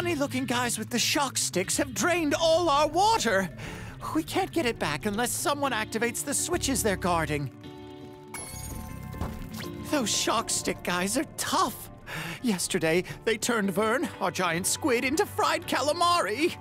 The funny looking guys with the shock sticks have drained all our water. We can't get it back unless someone activates the switches they're guarding. Those shock stick guys are tough. Yesterday, they turned Vern, our giant squid, into fried calamari.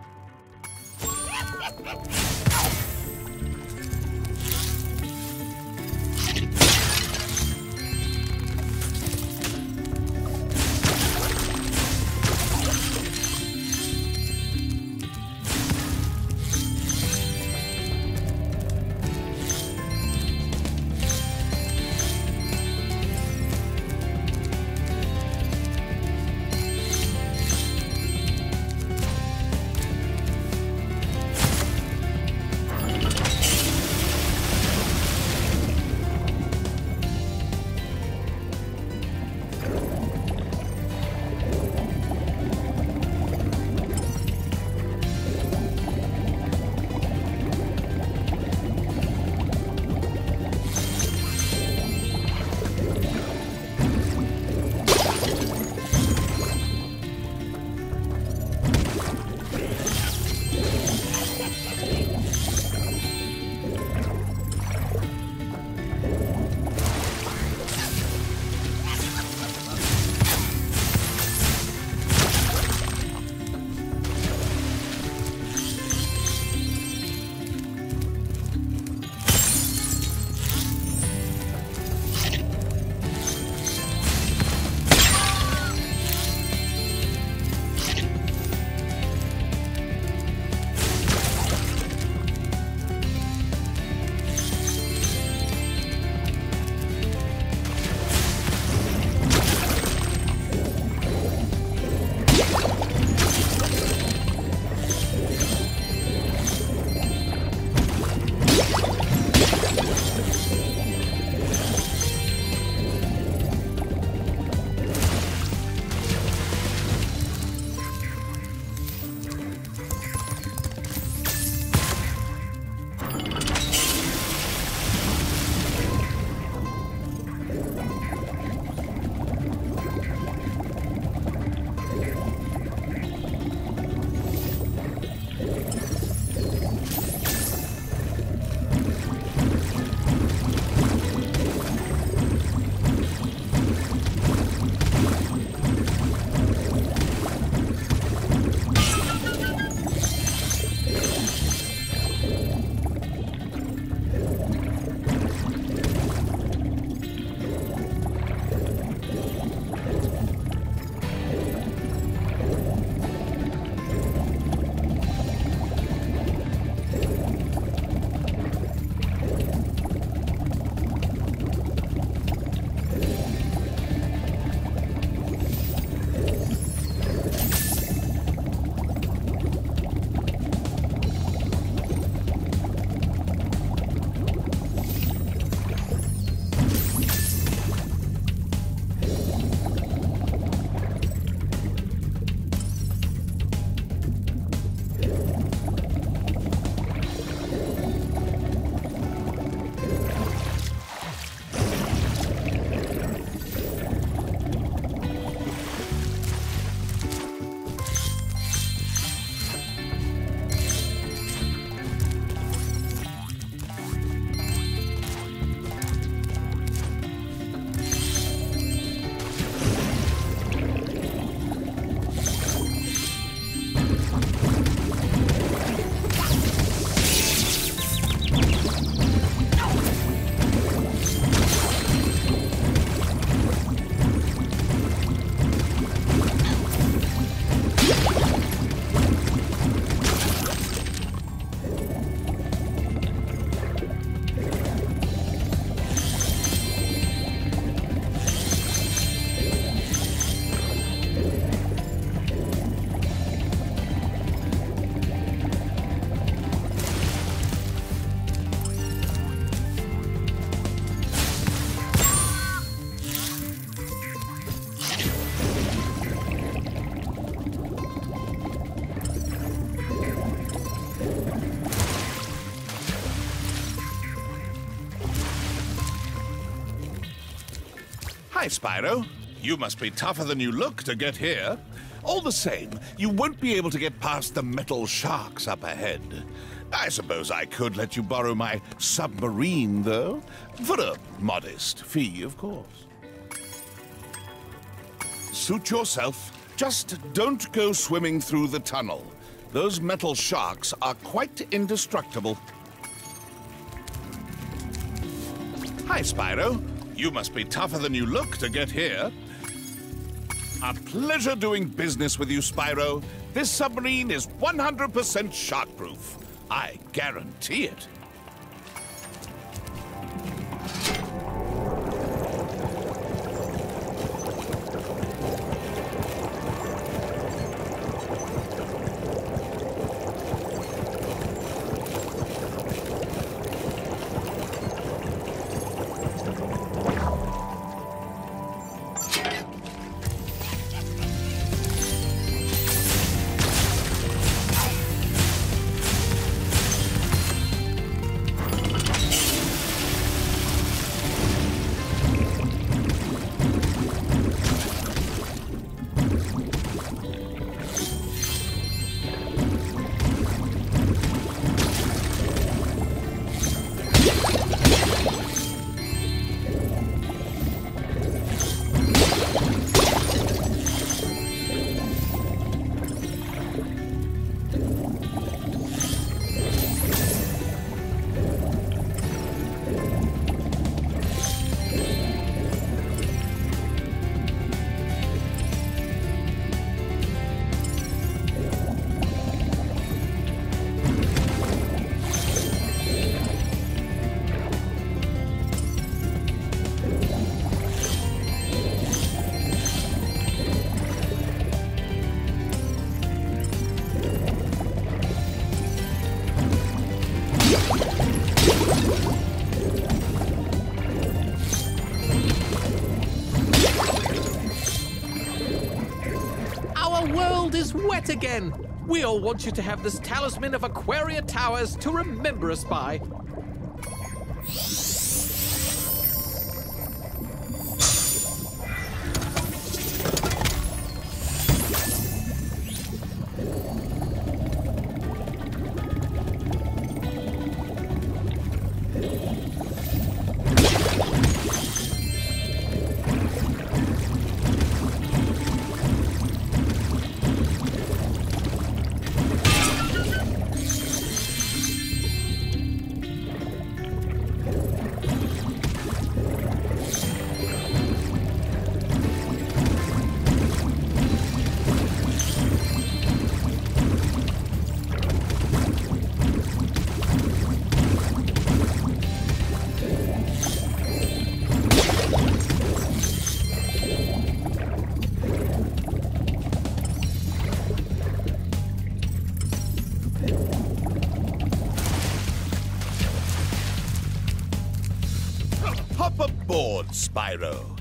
Hi, Spyro. You must be tougher than you look to get here. All the same, you won't be able to get past the metal sharks up ahead. I suppose I could let you borrow my submarine, though. For a modest fee, of course. Suit yourself. Just don't go swimming through the tunnel. Those metal sharks are quite indestructible. Hi, Spyro. You must be tougher than you look to get here. A pleasure doing business with you, Spyro. This submarine is 100% shark-proof. I guarantee it. Wet again. We all want you to have this talisman of Aquaria Towers to remember us by. Spyro.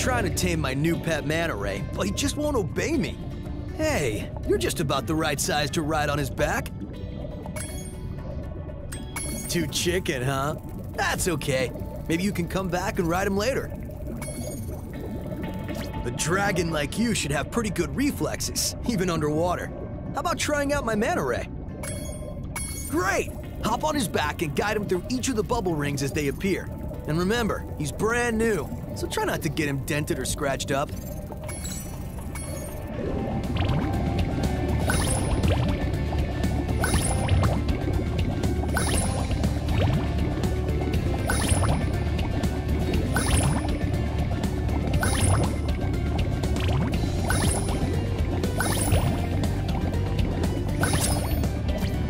Trying to tame my new pet manta ray, but he just won't obey me. Hey, you're just about the right size to ride on his back. Too chicken, huh? That's okay. Maybe you can come back and ride him later. A dragon like you should have pretty good reflexes, even underwater. How about trying out my manta ray? Great! Hop on his back and guide him through each of the bubble rings as they appear. And remember, he's brand new, so try not to get him dented or scratched up.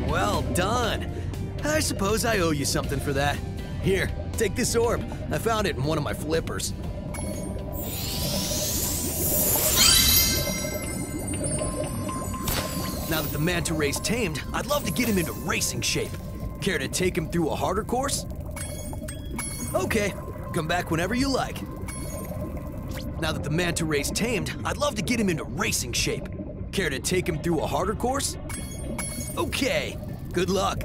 Well done. I suppose I owe you something for that. Here, take this orb. I found it in one of my flippers. Now that the manta ray's tamed, I'd love to get him into racing shape. Care to take him through a harder course? Okay, come back whenever you like. Now that the manta ray's tamed, I'd love to get him into racing shape. Care to take him through a harder course? Okay, good luck.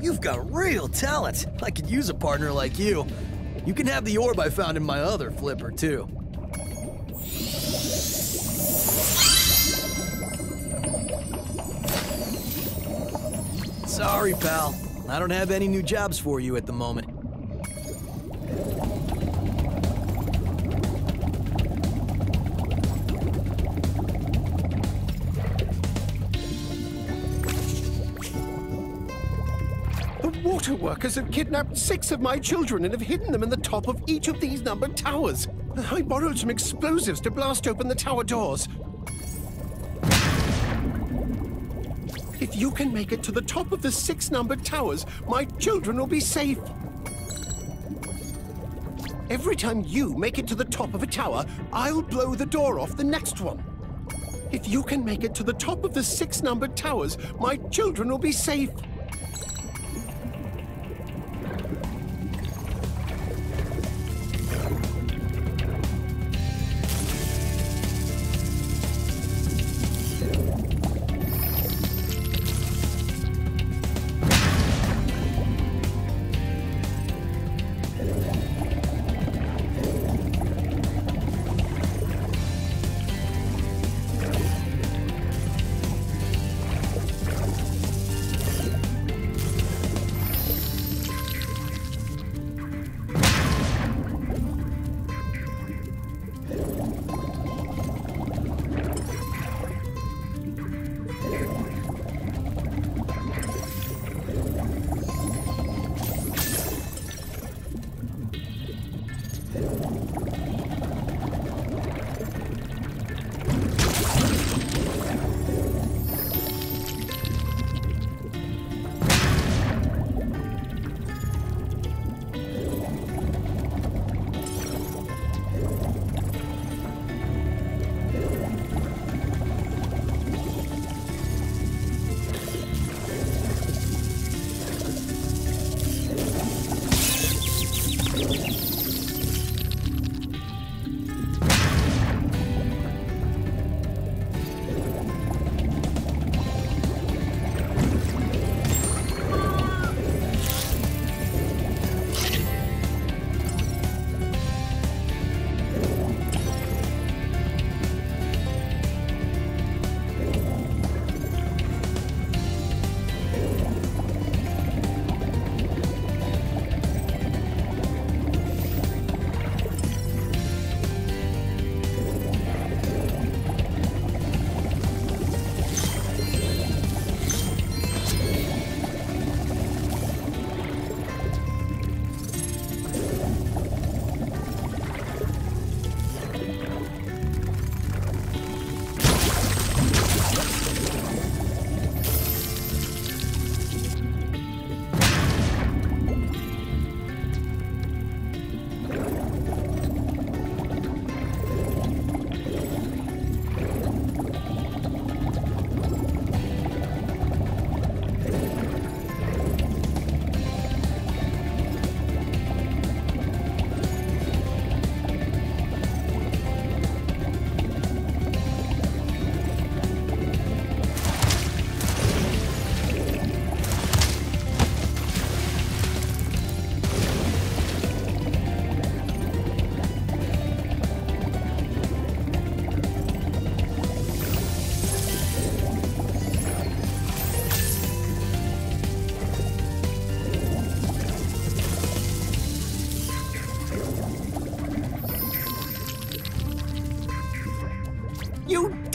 You've got real talent. I could use a partner like you. You can have the orb I found in my other flipper, too. Sorry, pal. I don't have any new jobs for you at the moment. Water workers have kidnapped six of my children and have hidden them in the top of each of these numbered towers. I borrowed some explosives to blast open the tower doors. If you can make it to the top of the six numbered towers, my children will be safe. Every time you make it to the top of a tower, I'll blow the door off the next one. If you can make it to the top of the six numbered towers, my children will be safe.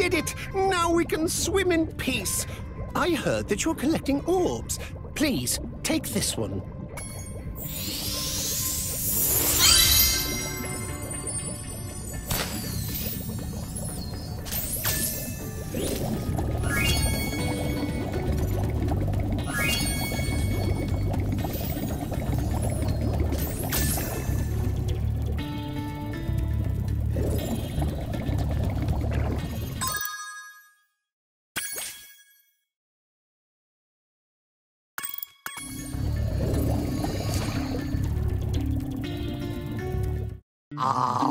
Did it! Now we can swim in peace. I heard that you're collecting orbs. Please, take this one. Ah.